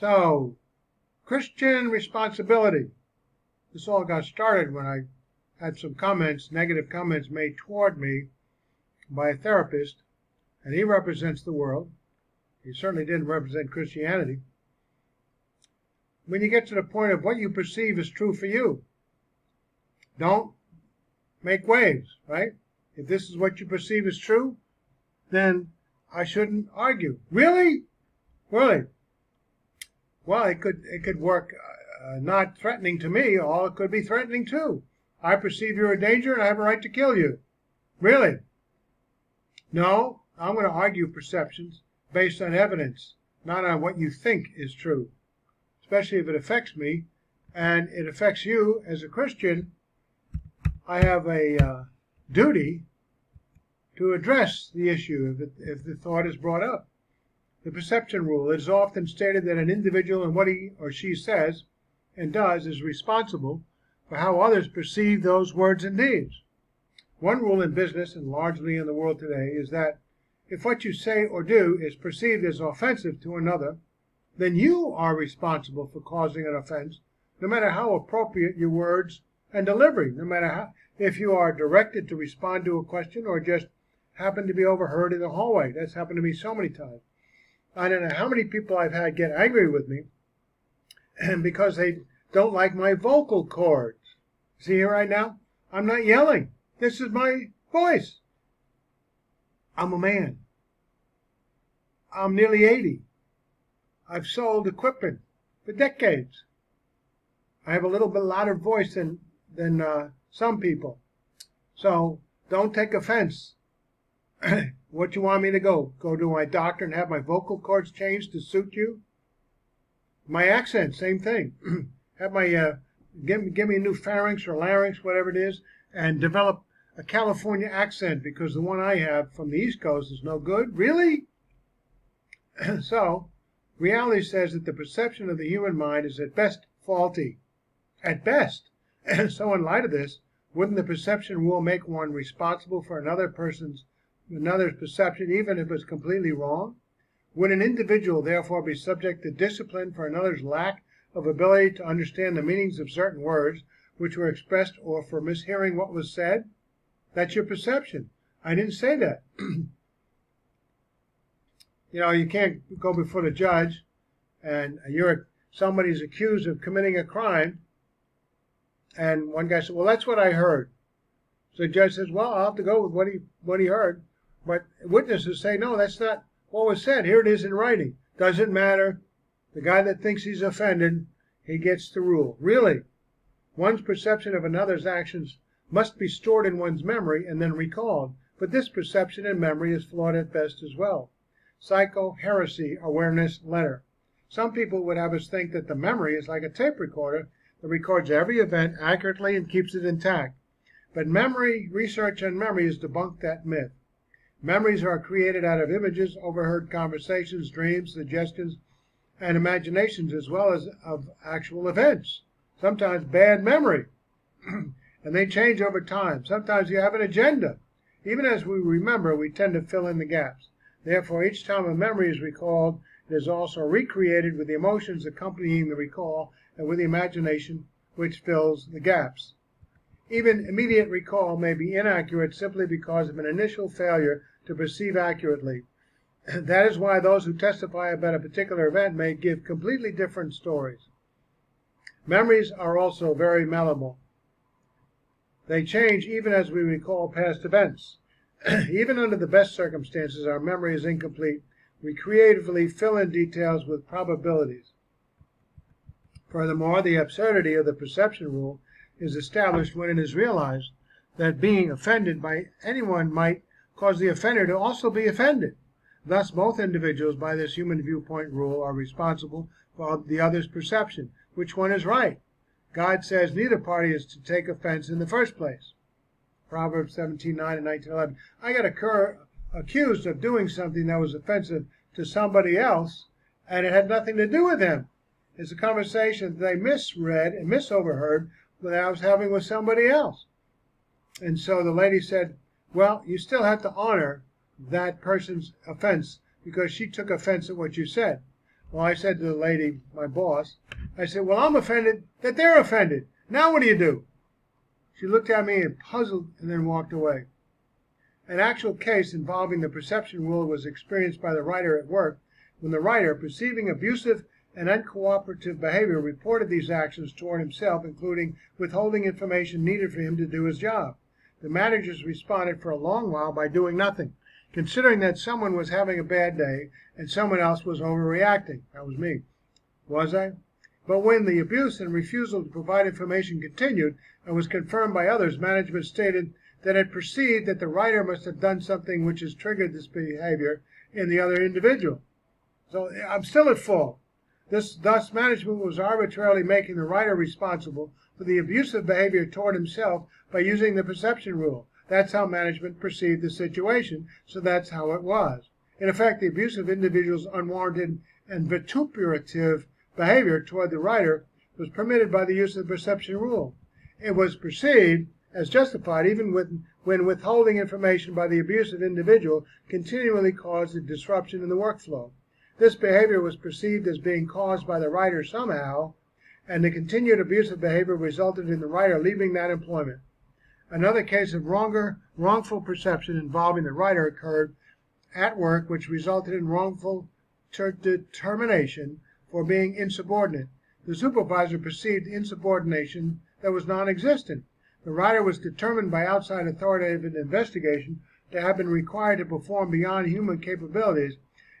So, Christian responsibility. This all got started when I had some comments, negative comments made toward me by a therapist, and he represents the world. He certainly didn't represent Christianity. When you get to the point of what you perceive is true for you, don't make waves, right? If this is what you perceive is true, then I shouldn't argue. Really? Really? Well, it could it could work uh, not threatening to me, or it could be threatening too. I perceive you're a danger and I have a right to kill you. Really? No, I'm going to argue perceptions based on evidence, not on what you think is true, especially if it affects me and it affects you as a Christian. I have a uh, duty to address the issue if, it, if the thought is brought up. The perception rule. It is often stated that an individual and what he or she says and does is responsible for how others perceive those words and deeds. One rule in business and largely in the world today is that if what you say or do is perceived as offensive to another, then you are responsible for causing an offense, no matter how appropriate your words and delivery, no matter how, if you are directed to respond to a question or just happen to be overheard in the hallway. That's happened to me so many times. I don't know how many people I've had get angry with me and because they don't like my vocal cords. See here right now? I'm not yelling. This is my voice. I'm a man. I'm nearly 80. I've sold equipment for decades. I have a little bit louder voice than than uh, some people. So don't take offense. what do you want me to go? Go to my doctor and have my vocal cords changed to suit you? My accent, same thing. have my uh, give me give me a new pharynx or larynx, whatever it is, and develop a California accent because the one I have from the East Coast is no good. Really? so, reality says that the perception of the human mind is at best faulty. At best. so, in light of this, wouldn't the perception rule make one responsible for another person's another's perception, even if it's completely wrong? Would an individual therefore be subject to discipline for another's lack of ability to understand the meanings of certain words which were expressed or for mishearing what was said? That's your perception. I didn't say that. you know, you can't go before the judge and you're somebody's accused of committing a crime and one guy said, "Well, that's what I heard." So the judge says, "Well, I'll have to go with what he what he heard." But witnesses say, "No, that's not what was said. Here it is in writing. Doesn't matter. The guy that thinks he's offended, he gets the rule. Really, one's perception of another's actions must be stored in one's memory and then recalled. But this perception and memory is flawed at best as well. Psychoheresy Awareness Letter. Some people would have us think that the memory is like a tape recorder that records every event accurately and keeps it intact. But memory research on memory has debunked that myth. Memories are created out of images, overheard conversations, dreams, suggestions, and imaginations, as well as of actual events. Sometimes bad memory. and they change over time. Sometimes you have an agenda. Even as we remember, we tend to fill in the gaps. Therefore, each time a memory is recalled, it is also recreated with the emotions accompanying the recall and with the imagination which fills the gaps. Even immediate recall may be inaccurate simply because of an initial failure to perceive accurately. That is why those who testify about a particular event may give completely different stories. Memories are also very malleable. They change even as we recall past events. even under the best circumstances, our memory is incomplete. We creatively fill in details with probabilities. Furthermore, the absurdity of the perception rule is established when it is realized that being offended by anyone might cause the offender to also be offended. Thus, both individuals, by this human viewpoint rule, are responsible for the other's perception. Which one is right? God says neither party is to take offense in the first place. Proverbs 17:9 and 19:11. I got accused of doing something that was offensive to somebody else, and it had nothing to do with them. It's a conversation that they misread and misoverheard that I was having with somebody else. And so the lady said, Well, you still have to honor that person's offense because she took offense at what you said. Well, I said to the lady, my boss, I said, Well, I'm offended that they're offended. Now what do you do? She looked at me and puzzled and then walked away. An actual case involving the perception rule was experienced by the writer at work when the writer, perceiving abusive and uncooperative behavior, reported these actions toward himself, including withholding information needed for him to do his job. The managers responded for a long while by doing nothing, considering that someone was having a bad day and someone else was overreacting. That was me. Was I? But when the abuse and refusal to provide information continued and was confirmed by others, management stated that it perceived that the writer must have done something which has triggered this behavior in the other individual. So I'm still at fault. This, thus, management was arbitrarily making the writer responsible for the abusive behavior toward himself by using the perception rule. That's how management perceived the situation, so that's how it was. In effect, the abusive individual's unwarranted and vituperative behavior toward the writer was permitted by the use of the perception rule. It was perceived as justified even with, when withholding information by the abusive individual continually caused a disruption in the workflow. This behavior was perceived as being caused by the writer somehow, and the continued abusive behavior resulted in the writer leaving that employment. Another case of wronger, wrongful perception involving the writer occurred at work, which resulted in wrongful ter- determination for being insubordinate. The supervisor perceived insubordination that was non existent. The writer was determined by outside authoritative investigation to have been required to perform beyond human capabilities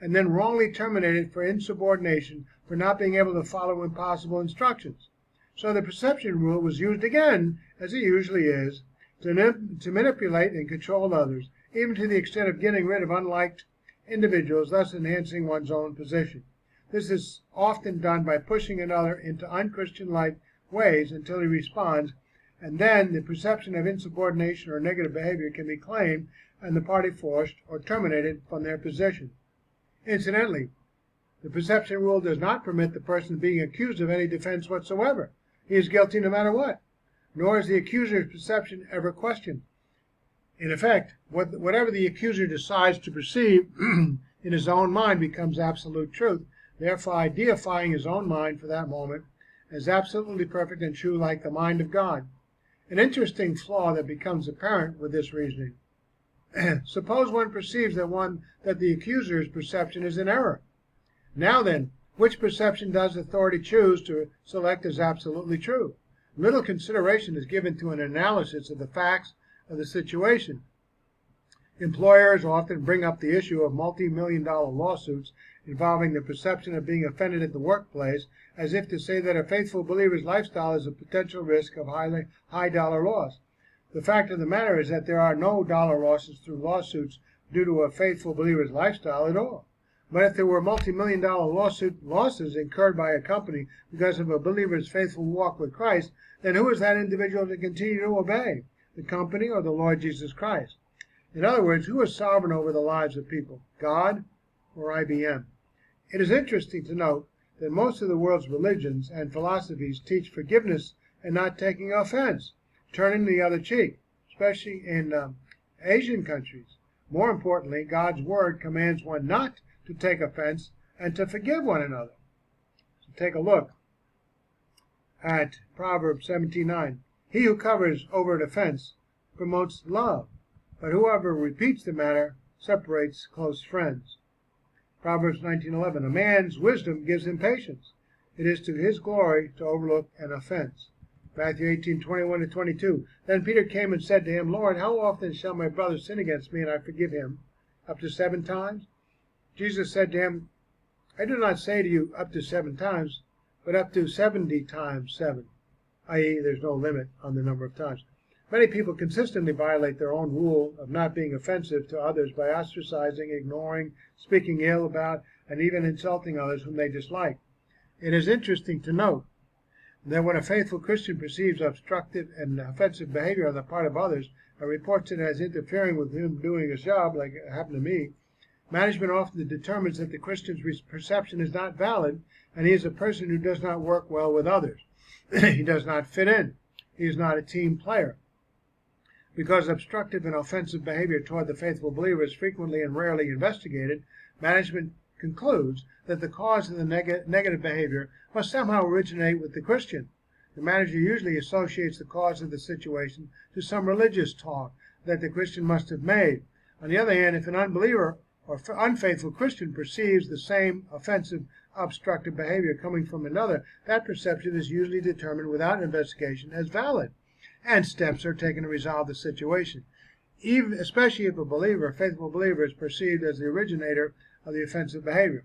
and then wrongly terminated for insubordination for not being able to follow impossible instructions. So the perception rule was used again, as it usually is, to, to manipulate and control others, even to the extent of getting rid of unliked individuals, thus enhancing one's own position. This is often done by pushing another into unchristian like ways until he responds, and then the perception of insubordination or negative behavior can be claimed and the party forced or terminated from their position. Incidentally, the perception rule does not permit the person being accused of any defense whatsoever. He is guilty no matter what, nor is the accuser's perception ever questioned. In effect, what, whatever the accuser decides to perceive in his own mind becomes absolute truth, therefore deifying his own mind for that moment as absolutely perfect and true like the mind of God. An interesting flaw that becomes apparent with this reasoning. Suppose one perceives that one that the accuser's perception is in error. Now then, which perception does authority choose to select as absolutely true? Little consideration is given to an analysis of the facts of the situation. Employers often bring up the issue of multi-million dollar lawsuits involving the perception of being offended at the workplace as if to say that a faithful believer's lifestyle is a potential risk of high, high dollar loss. The fact of the matter is that there are no dollar losses through lawsuits due to a faithful believer's lifestyle at all. But if there were multi-million dollar lawsuit losses incurred by a company because of a believer's faithful walk with Christ, then who is that individual to continue to obey? The company or the Lord Jesus Christ? In other words, who is sovereign over the lives of people? God or IBM? It is interesting to note that most of the world's religions and philosophies teach forgiveness and not taking offense, turning the other cheek, especially in um, Asian countries. More importantly, God's word commands one not to take offense and to forgive one another. So take a look at Proverbs 17:9. He who covers over an offense promotes love, but whoever repeats the matter separates close friends. Proverbs 19:11. A man's wisdom gives him patience. It is to his glory to overlook an offense. Matthew 18:21 to 22. Then Peter came and said to him, Lord, how often shall my brother sin against me and I forgive him? Up to seven times? Jesus said to him, I do not say to you up to seven times, but up to seventy times seven, i.e., there's no limit on the number of times. Many people consistently violate their own rule of not being offensive to others by ostracizing, ignoring, speaking ill about, and even insulting others whom they dislike. It is interesting to note that when a faithful Christian perceives obstructive and offensive behavior on the part of others and reports it as interfering with him doing his job, like it happened to me, management often determines that the Christian's perception is not valid and he is a person who does not work well with others. he does not fit in. He is not a team player. Because obstructive and offensive behavior toward the faithful believer is frequently and rarely investigated, management concludes that the cause of the neg- negative behavior must somehow originate with the Christian. The manager usually associates the cause of the situation to some religious talk that the Christian must have made. On the other hand, if an unbeliever or unfaithful Christian perceives the same offensive, obstructive behavior coming from another, that perception is usually determined without investigation as valid, and steps are taken to resolve the situation. Even, especially if a believer, a faithful believer, is perceived as the originator of the offensive behavior.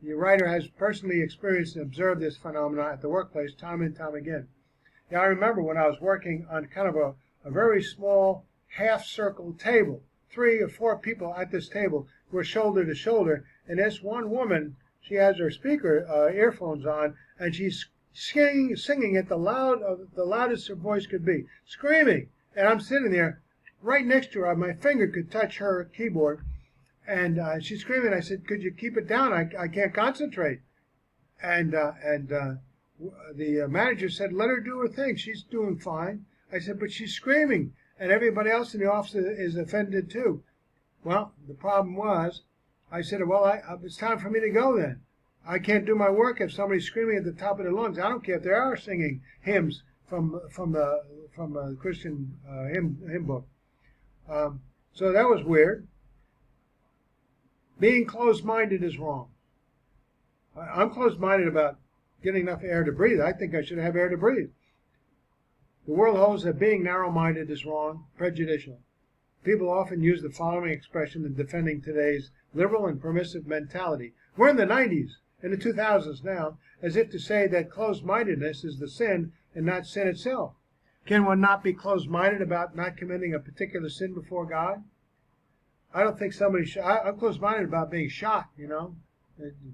The writer has personally experienced and observed this phenomenon at the workplace time and time again. Now, I remember when I was working on kind of a, a very small half circle table, three or four people at this table were shoulder to shoulder, and this one woman, she has her speaker uh, earphones on, and she's singing, singing at the loud, uh, the loudest her voice could be, screaming. And I'm sitting there, right next to her. My finger could touch her keyboard, and uh, she's screaming. I said, "Could you keep it down? I, I can't concentrate." And uh, and uh, the uh, manager said, "Let her do her thing. She's doing fine." I said, "But she's screaming, and everybody else in the office is offended too." Well, the problem was, I said, "Well, I, uh, it's time for me to go then. I can't do my work if somebody's screaming at the top of their lungs. I don't care if they are singing hymns from from the from a Christian uh, hymn hymn book." Um, so that was weird. Being closed minded is wrong. I'm closed minded about getting enough air to breathe. I think I should have air to breathe. The world holds that being narrow minded is wrong, prejudicial. People often use the following expression in defending today's liberal and permissive mentality. We're in the 90s, in the 2000s now, as if to say that closed mindedness is the sin and not sin itself. Can one not be closed minded about not committing a particular sin before God? I don't think somebody. Sh- I, I'm closed-minded about being shot. You know,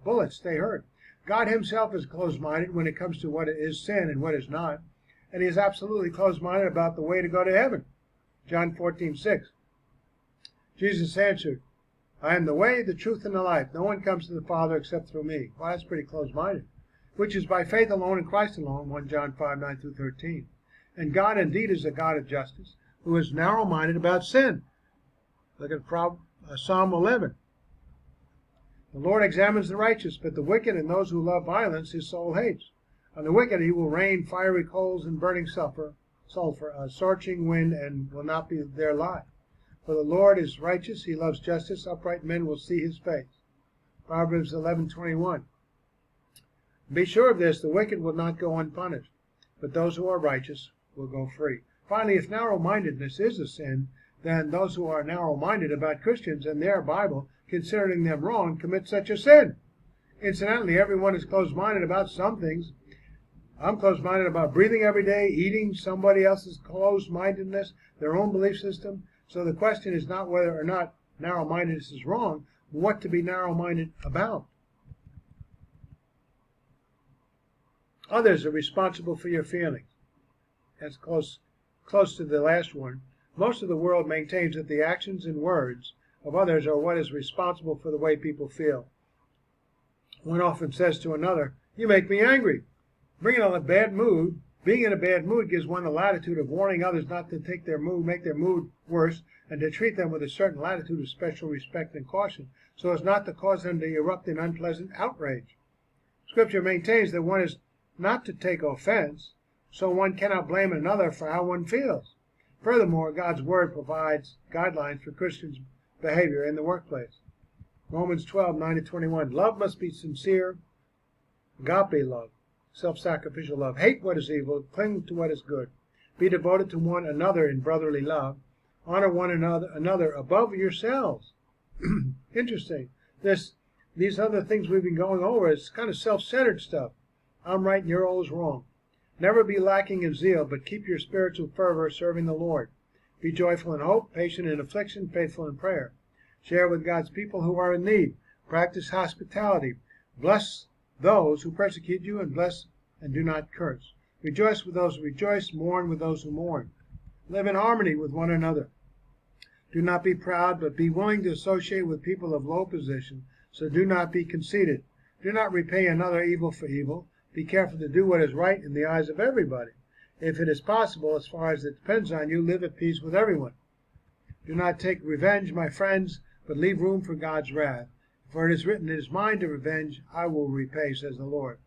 bullets they hurt. God Himself is closed-minded when it comes to what is sin and what is not, and He is absolutely closed-minded about the way to go to heaven. John 14:6. Jesus answered, "I am the way, the truth, and the life. No one comes to the Father except through me." Well, that's pretty closed-minded. Which is by faith alone in Christ alone. 1 John 5:9 through 13. And God indeed is a God of justice, who is narrow-minded about sin. Look at uh, Psalm 11. The Lord examines the righteous, but the wicked and those who love violence his soul hates. On the wicked he will rain fiery coals and burning sulfur, sulfur, a scorching wind, and will not be their lot. For the Lord is righteous; he loves justice; upright men will see his face. Proverbs 11:21. Be sure of this: the wicked will not go unpunished, but those who are righteous will go free. Finally, if narrow-mindedness is a sin, then those who are narrow minded about Christians and their Bible, considering them wrong, commit such a sin. Incidentally, everyone is closed minded about some things. I'm closed minded about breathing every day, eating somebody else's closed mindedness, their own belief system. So the question is not whether or not narrow mindedness is wrong, what to be narrow minded about. Others are responsible for your feelings. That's close close to the last one. Most of the world maintains that the actions and words of others are what is responsible for the way people feel. One often says to another, You make me angry. Being in a bad mood, being in a bad mood gives one the latitude of warning others not to take their mood, make their mood worse, and to treat them with a certain latitude of special respect and caution, so as not to cause them to erupt in unpleasant outrage. Scripture maintains that one is not to take offense, so one cannot blame another for how one feels. Furthermore, God's Word provides guidelines for Christians' behavior in the workplace. Romans 12, 9 to 21. Love must be sincere, agape love, self sacrificial love. Hate what is evil, cling to what is good. Be devoted to one another in brotherly love. Honor one another, another above yourselves. Interesting. This, these other things we've been going over is kind of self centered stuff. I'm right and you're always wrong. Never be lacking in zeal, but keep your spiritual fervor serving the Lord. Be joyful in hope, patient in affliction, faithful in prayer. Share with God's people who are in need. Practice hospitality. Bless those who persecute you, and bless and do not curse. Rejoice with those who rejoice, mourn with those who mourn. Live in harmony with one another. Do not be proud, but be willing to associate with people of low position, so do not be conceited. Do not repay another evil for evil. Be careful to do what is right in the eyes of everybody. If it is possible, as far as it depends on you, live at peace with everyone. Do not take revenge, my friends, but leave room for God's wrath. For it is written, It is mine to revenge, I will repay, says the Lord.